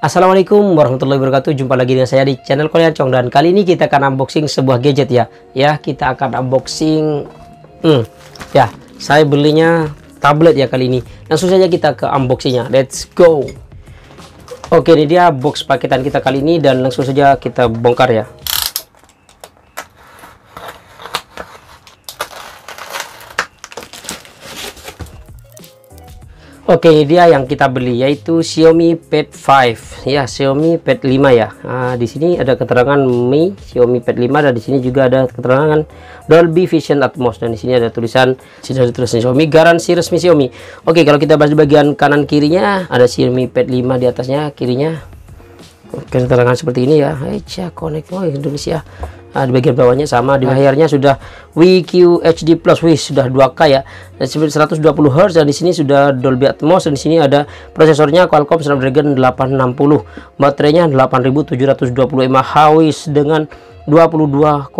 Assalamualaikum warahmatullahi wabarakatuh. Jumpa lagi dengan saya di channel Korean Chong. Dan kali ini kita akan unboxing sebuah gadget ya. Ya kita akan unboxing hmm, Ya saya belinya tablet ya kali ini. Langsung saja kita ke unboxingnya. Let's go. Oke ini dia box paketan kita kali ini Dan langsung saja kita bongkar ya Oke, ini dia yang kita beli yaitu Xiaomi Pad 5. Ya, Xiaomi Pad 5 ya. Nah, di sini ada keterangan Mi Xiaomi Pad 5 dan di sini juga ada keterangan Dolby Vision Atmos dan di sini ada tulisan ada tulisan Xiaomi garansi resmi Xiaomi. Oke, kalau kita bahas di bagian kanan kirinya ada Xiaomi Pad 5 di atasnya, kirinya keterangan seperti ini ya. Echa Connect oh, Indonesia. Nah, di bagian bawahnya sama di layarnya sudah WQ HD Plus. Wih sudah 2K ya. Dan 120 Hz dan di sini sudah Dolby Atmos dan di sini ada prosesornya Qualcomm Snapdragon 860 baterainya 8720 mAh dengan 22,5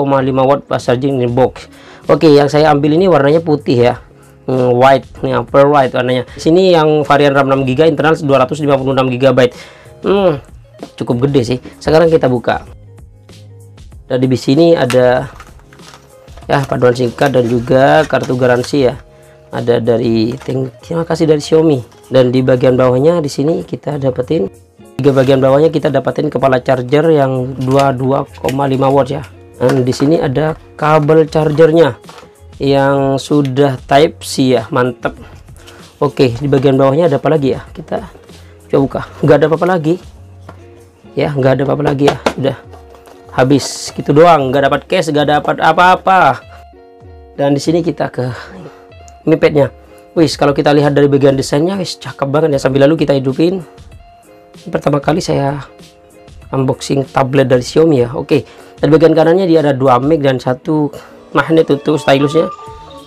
watt fast charging in box. Oke yang saya ambil ini warnanya putih ya. Hmm, white nih pearl white warnanya. Sini yang varian RAM 6GB internal 256GB hmm, cukup gede sih. Sekarang kita buka dan di sini ada ya paduan singkat dan juga kartu garansi ya. Ada dari terima kasih dari Xiaomi. Dan di bagian bawahnya di sini kita dapetin di bagian bawahnya kita dapetin kepala charger yang 22,5 watt ya. Dan di sini ada kabel chargernya yang sudah type C ya. Mantap oke di bagian bawahnya ada apa lagi ya? Kita coba buka. Nggak ada apa-apa lagi. Ya nggak ada apa-apa lagi ya. Udah habis gitu doang. Nggak dapat cash nggak dapat apa-apa. Dan di sini kita ke ini padnya wis kalau kita lihat dari bagian desainnya wis cakep banget ya. Sambil lalu kita hidupin. Pertama kali saya unboxing tablet dari Xiaomi ya. Oke dan bagian kanannya dia ada dua mic dan satu magnet untuk stylusnya.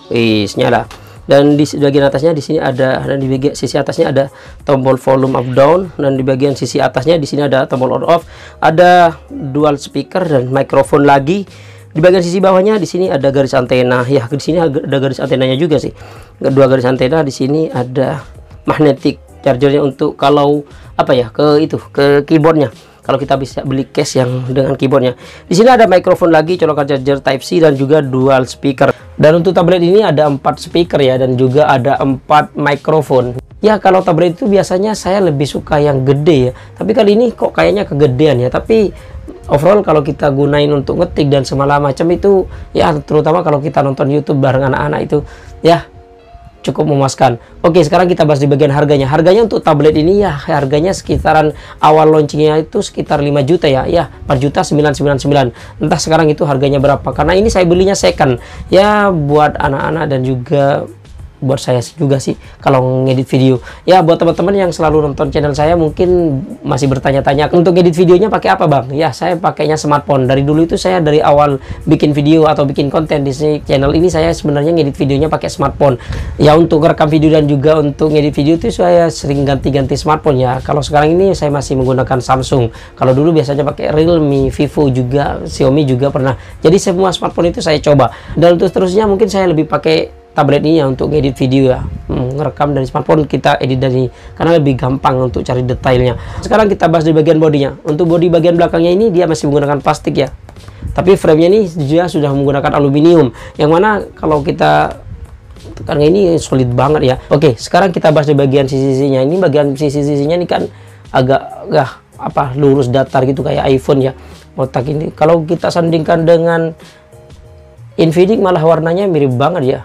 Wis nyala dan di bagian atasnya di sini ada dan di bagian sisi atasnya ada tombol volume up down. Dan di bagian sisi atasnya di sini ada tombol on off. Ada dual speaker dan mikrofon lagi. Di bagian sisi bawahnya di sini ada garis antena. Ya di sini ada garis antenanya juga sih. Dua garis antena di sini ada magnetic chargernya untuk kalau apa ya ke itu ke keyboardnya. Kalau kita bisa beli case yang dengan keyboardnya. Di sini ada mikrofon lagi colokan charger type C dan juga dual speaker dan untuk tablet ini ada empat speaker ya dan juga ada empat mikrofon ya kalau tablet itu biasanya saya lebih suka yang gede ya. Tapi kali ini kok kayaknya kegedean ya. Tapi overall kalau kita gunain untuk ngetik dan segala macam itu ya terutama kalau kita nonton YouTube bareng anak-anak itu ya cukup memuaskan. Oke, sekarang kita bahas di bagian harganya. Harganya untuk tablet ini ya harganya sekitaran awal launchingnya itu sekitar 5 juta ya. Ya, 4 juta 999. Entah sekarang itu harganya berapa. Karena ini saya belinya second. Ya, buat anak-anak dan juga buat saya juga sih kalau ngedit video. Ya buat teman-teman yang selalu nonton channel saya mungkin masih bertanya-tanya untuk ngedit videonya pakai apa bang? Ya saya pakainya smartphone. Dari dulu itu saya dari awal bikin video atau bikin konten di channel ini saya sebenarnya ngedit videonya pakai smartphone. Ya untuk rekam video dan juga untuk ngedit video itu saya sering ganti-ganti smartphone ya. Kalau sekarang ini saya masih menggunakan Samsung. Kalau dulu biasanya pakai Realme Vivo juga Xiaomi juga pernah. Jadi semua smartphone itu saya coba. Dan untuk terusnya mungkin saya lebih pakai tablet ini ya untuk ngedit video ya. Hmm, ngerekam dari smartphone kita edit dari karena lebih gampang untuk cari detailnya. Sekarang kita bahas di bagian bodinya. Untuk bodi bagian belakangnya ini dia masih menggunakan plastik ya. Tapi framenya ini dia sudah menggunakan aluminium. Yang mana kalau kita karena ini solid banget ya. Oke sekarang kita bahas di bagian sisi-sisinya. Ini bagian sisi-sisinya ini kan agak agak apa lurus datar gitu kayak iPhone ya. Otak ini. Kalau kita sandingkan dengan Infinix malah warnanya mirip banget ya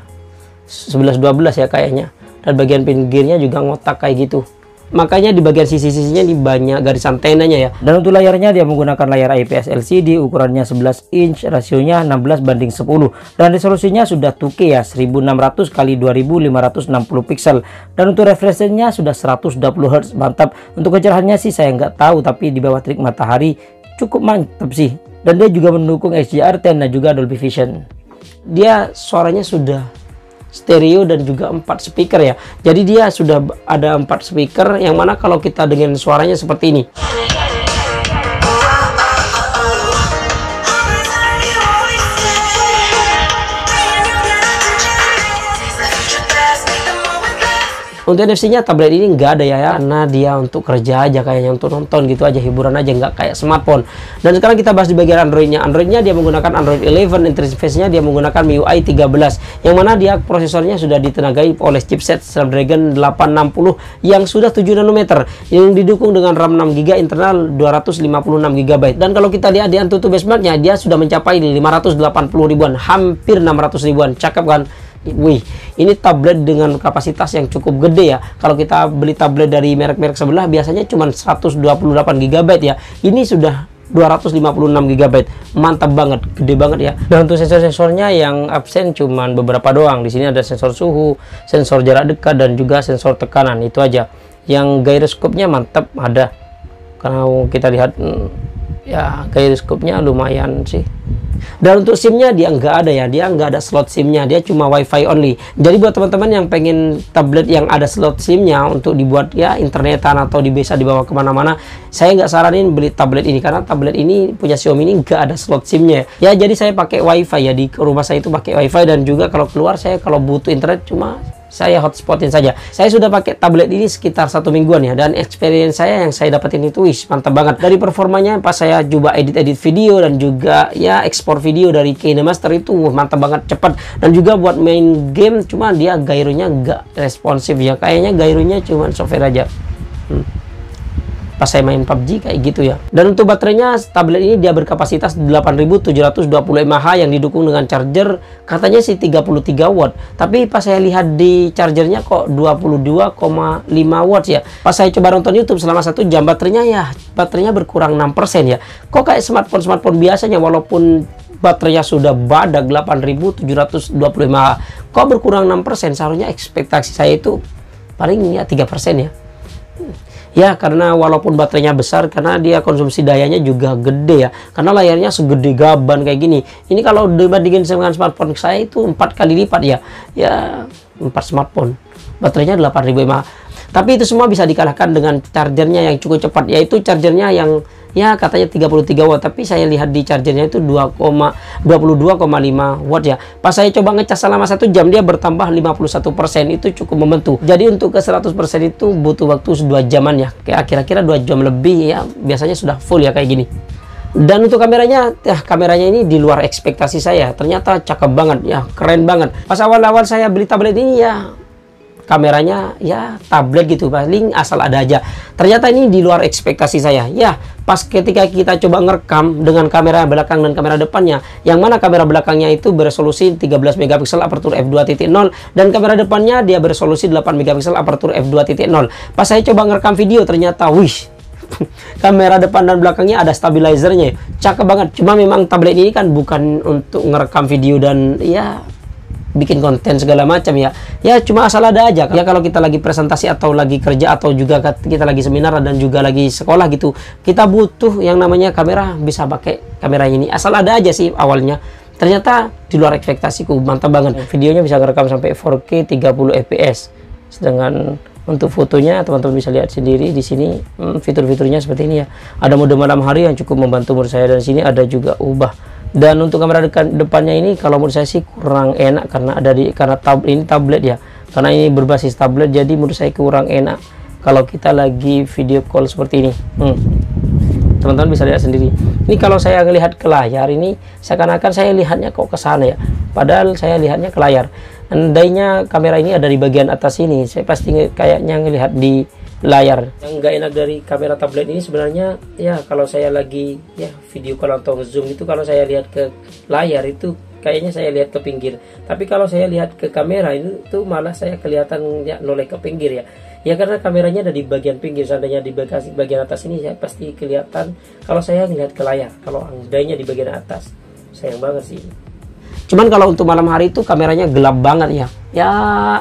11-12 ya kayaknya. Dan bagian pinggirnya juga ngotak kayak gitu. Makanya di bagian sisi-sisinya di banyak garis antenanya ya. Dan untuk layarnya dia menggunakan layar IPS LCD ukurannya 11 inch rasionya 16 banding 10 dan resolusinya sudah 2K ya 1600 kali 2560 pixel dan untuk refresh nya sudah 120 Hz mantap. Untuk kecerahannya sih saya nggak tahu tapi di bawah trik matahari cukup mantap sih. Dan dia juga mendukung HDR10 dan juga Dolby Vision. Dia suaranya sudah stereo dan juga empat speaker ya. Jadi dia sudah ada empat speaker yang mana kalau kita dengan suaranya seperti ini untuk NFC-nya tablet ini nggak ada ya, ya. Karena dia untuk kerja aja kayaknya untuk nonton gitu aja hiburan aja nggak kayak smartphone. Dan sekarang kita bahas di bagian Android-nya. Android-nya dia menggunakan Android 11 interface-nya dia menggunakan MIUI 13 yang mana dia prosesornya sudah ditenagai oleh chipset Snapdragon 860 yang sudah 7 nanometer yang didukung dengan RAM 6GB internal 256 GB dan kalau kita lihat di Antutu benchmarknya dia sudah mencapai 580 ribuan hampir 600 ribuan. Cakep kan Wih, ini tablet dengan kapasitas yang cukup gede ya. Kalau kita beli tablet dari merek-merek sebelah biasanya cuma 128 GB ya. Ini sudah 256 GB. Mantap banget, gede banget ya. Dan untuk sensor-sensornya yang absen cuma beberapa doang. Di sini ada sensor suhu, sensor jarak dekat dan juga sensor tekanan. Itu aja. Yang gyroscope-nya mantap ada. Karena kita lihat hmm, ya gyroscope-nya lumayan sih dan untuk SIM-nya dia nggak ada ya, dia nggak ada slot SIM-nya, dia cuma WiFi only. Jadi buat teman-teman yang pengen tablet yang ada slot SIM-nya untuk dibuat ya internetan atau bisa dibawa ke mana-mana, saya nggak saranin beli tablet ini karena tablet ini punya Xiaomi ini nggak ada slot SIM-nya. Ya jadi saya pakai WiFi ya di rumah saya itu pakai WiFi dan juga kalau keluar saya kalau butuh internet cuma saya hotspotin saja. Saya sudah pakai tablet ini sekitar satu mingguan ya, dan experience saya yang saya dapetin itu wis mantap banget. Dari performanya pas saya coba edit-edit video dan juga ya ekspor video dari KineMaster itu wah, mantap banget, cepat dan juga buat main game cuma dia gyronya nggak responsif ya, kayaknya gyronya cuma software aja. Hmm pas saya main PUBG kayak gitu ya. Dan untuk baterainya tablet ini dia berkapasitas 8720 mAh yang didukung dengan charger katanya sih 33 watt. Tapi pas saya lihat di chargernya kok 22,5 watt ya. Pas saya coba nonton YouTube selama satu jam baterainya ya baterainya berkurang 6% ya. Kok kayak smartphone smartphone biasanya walaupun baterainya sudah badak 8720 mAh kok berkurang 6% seharusnya ekspektasi saya itu paling ya 3% ya ya karena walaupun baterainya besar karena dia konsumsi dayanya juga gede ya. Karena layarnya segede gaban kayak gini. Ini kalau dibandingin dengan smartphone saya itu empat kali lipat ya. Ya empat smartphone. Baterainya 8000 mAh tapi itu semua bisa dikalahkan dengan chargernya yang cukup cepat yaitu chargernya yang ya katanya 33 watt tapi saya lihat di chargernya itu 2,22,5 watt ya. Pas saya coba ngecas selama satu jam dia bertambah 51% itu cukup membantu. Jadi untuk ke 100% itu butuh waktu 2 jaman ya. Kayak kira-kira 2 jam lebih ya biasanya sudah full ya kayak gini. Dan untuk kameranya ya kameranya ini di luar ekspektasi saya. Ternyata cakep banget ya keren banget. Pas awal-awal saya beli tablet ini ya kameranya ya tablet gitu paling asal ada aja. Ternyata ini di luar ekspektasi saya. Ya pas ketika kita coba ngerekam dengan kamera belakang dan kamera depannya yang mana kamera belakangnya itu beresolusi 13 megapiksel aperture f2.0 dan kamera depannya dia beresolusi 8 megapiksel aperture f2.0 pas saya coba ngerekam video ternyata wish kamera depan dan belakangnya ada stabilizernya. Cakep banget. Cuma memang tablet ini kan bukan untuk ngerekam video dan ya bikin konten segala macam ya. Ya cuma asal ada aja. Ya kalau kita lagi presentasi atau lagi kerja atau juga kita lagi seminar dan juga lagi sekolah gitu kita butuh yang namanya kamera bisa pakai kamera ini. Asal ada aja sih awalnya. Ternyata di luar ekspektasiku mantap banget. Videonya bisa ngerekam sampai 4K 30 fps sedangkan untuk fotonya teman-teman bisa lihat sendiri di sini hmm, fitur-fiturnya seperti ini ya. Ada mode malam hari yang cukup membantu menurut saya dan sini ada juga ubah dan untuk kamera dekat depannya ini kalau menurut saya sih kurang enak karena ada di karena tab ini tablet ya. Karena ini berbasis tablet jadi menurut saya kurang enak kalau kita lagi video call seperti ini. Hmm. teman-teman bisa lihat sendiri. Ini kalau saya melihat ke layar ini seakan-akan saya lihatnya kok ke sana ya. Padahal saya lihatnya ke layar. Andainya kamera ini ada di bagian atas ini saya pasti kayaknya ngelihat di layar. Yang nggak enak dari kamera tablet ini sebenarnya ya kalau saya lagi ya video call atau zoom itu kalau saya lihat ke layar itu kayaknya saya lihat ke pinggir. Tapi kalau saya lihat ke kamera itu tuh malah saya kelihatan ya noleh ke pinggir ya. Ya karena kameranya ada di bagian pinggir seandainya di bagian, bagian atas ini saya pasti kelihatan kalau saya lihat ke layar kalau andainya di bagian atas. Sayang banget sih. Cuman kalau untuk malam hari itu kameranya gelap banget ya. Ya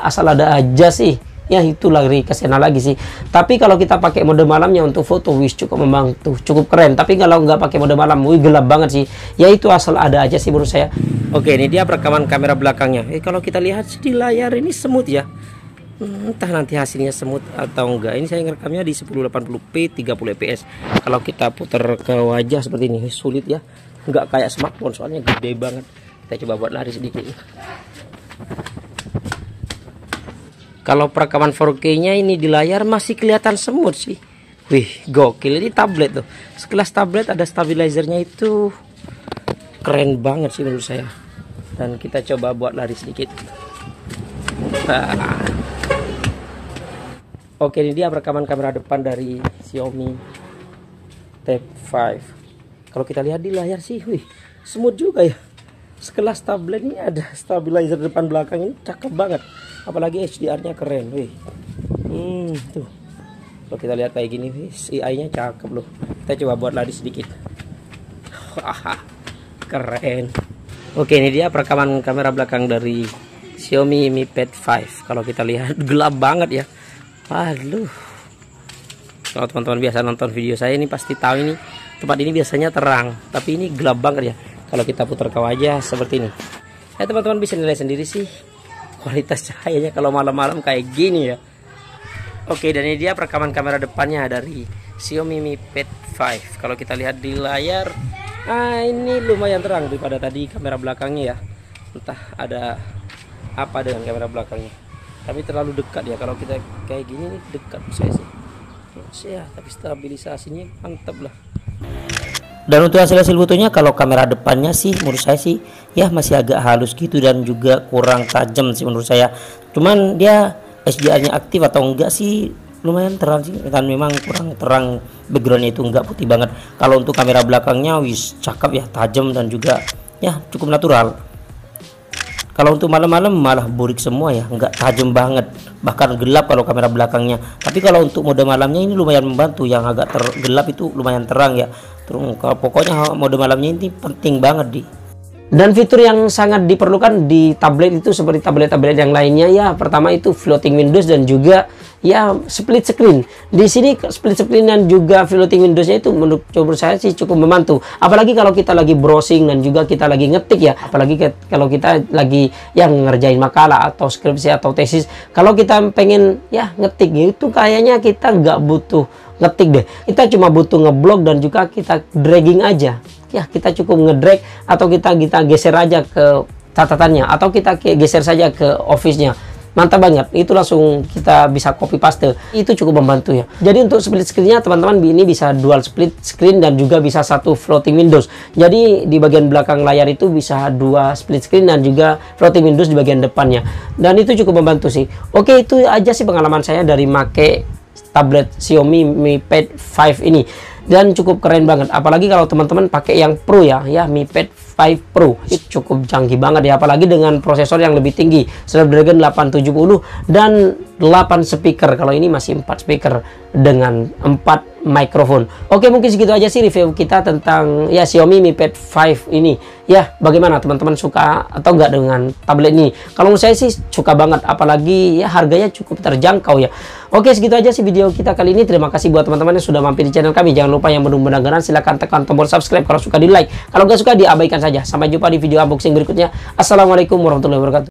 asal ada aja sih ya itu lagi ke sana lagi sih. Tapi kalau kita pakai mode malamnya untuk foto wis cukup membantu cukup keren. Tapi kalau nggak pakai mode malam wih gelap banget sih. Ya itu asal ada aja sih menurut saya. Oke ini dia perekaman kamera belakangnya. Eh kalau kita lihat di layar ini semut ya. Hmm, entah nanti hasilnya semut atau enggak. Ini saya ngerekamnya di 1080p 30 fps kalau kita putar ke wajah seperti ini sulit ya. Nggak kayak smartphone soalnya gede banget. Kita coba buat lari sedikit kalau perekaman 4K nya ini di layar masih kelihatan semut sih. Wih gokil. Ini tablet tuh. Sekelas tablet ada stabilizernya itu. Keren banget sih menurut saya. Dan kita coba buat lari sedikit. Nah. oke ini dia perekaman kamera depan dari Xiaomi Tab 5 kalau kita lihat di layar sih wih semut juga ya. Sekelas tablet ini ada stabilizer depan belakang ini. Cakep banget apalagi HDR nya keren wih. Hmm tuh. Kalau kita lihat kayak gini AI nya cakep loh. Kita coba buat lari sedikit. Keren. Oke ini dia perekaman kamera belakang dari Xiaomi Mi Pad 5 kalau kita lihat gelap banget ya. Aduh. Kalau teman-teman biasa nonton video saya ini pasti tahu ini. Tempat ini biasanya terang tapi ini gelap banget ya. Kalau kita putar ke wajah seperti ini. Ya teman-teman bisa nilai sendiri sih kualitas cahayanya kalau malam-malam kayak gini ya. Oke dan ini dia perekaman kamera depannya dari Xiaomi Mi Pad 5 kalau kita lihat di layar ah ini lumayan terang daripada tadi kamera belakangnya ya. Entah ada apa dengan kamera belakangnya. Tapi terlalu dekat ya. Kalau kita kayak gini dekat saya sih. Ya tapi stabilisasinya mantap lah dan untuk hasil-hasil fotonya kalau kamera depannya sih menurut saya sih ya masih agak halus gitu dan juga kurang tajam sih menurut saya. Cuman dia SDR nya aktif atau enggak sih lumayan terang sih. Kan memang kurang terang backgroundnya itu enggak putih banget. Kalau untuk kamera belakangnya wis cakep ya tajam dan juga ya cukup natural. Kalau untuk malam-malam malah burik semua ya enggak tajam banget. Bahkan gelap kalau kamera belakangnya. Tapi kalau untuk mode malamnya ini lumayan membantu yang agak tergelap itu lumayan terang ya terus pokoknya mode malamnya ini penting banget di. Dan fitur yang sangat diperlukan di tablet itu seperti tablet-tablet yang lainnya ya. Pertama itu floating windows dan juga ya split screen. Di sini split screen dan juga floating windowsnya itu menurut coba saya sih cukup membantu. Apalagi kalau kita lagi browsing dan juga kita lagi ngetik ya. Apalagi kalau kita lagi yang ngerjain makalah atau skripsi atau tesis kalau kita pengen ya ngetik itu kayaknya kita nggak butuh ngetik deh. Kita cuma butuh ngeblok dan juga kita dragging aja. Ya kita cukup ngedrag atau kita kita geser aja ke catatannya atau kita geser saja ke office-nya. Mantap banget. Itu langsung kita bisa copy paste. Itu cukup membantu ya. Jadi untuk split screen-nya teman-teman ini bisa dual split screen dan juga bisa satu floating windows. Jadi di bagian belakang layar itu bisa dua split screen dan juga floating windows di bagian depannya. Dan itu cukup membantu sih. Oke itu aja sih pengalaman saya dari make tablet Xiaomi Mi Pad 5 ini. Dan cukup keren banget. Apalagi kalau teman-teman pakai yang Pro ya ya Mi Pad 5 Pro. Itu cukup canggih banget ya apalagi dengan prosesor yang lebih tinggi Snapdragon 870 dan 8 speaker. Kalau ini masih 4 speaker dengan 4 mikrofon. Oke mungkin segitu aja sih review kita tentang ya Xiaomi Mi Pad 5 ini. Ya bagaimana teman-teman suka atau enggak dengan tablet ini? Kalau menurut saya sih suka banget apalagi ya harganya cukup terjangkau ya. Oke segitu aja sih video kita kali ini. Terima kasih buat teman-teman yang sudah mampir di channel kami. Jangan lupa yang belum berlangganan silahkan tekan tombol subscribe. Kalau suka di like kalau nggak suka diabaikan saja. Sampai jumpa di video unboxing berikutnya. Assalamualaikum warahmatullahi wabarakatuh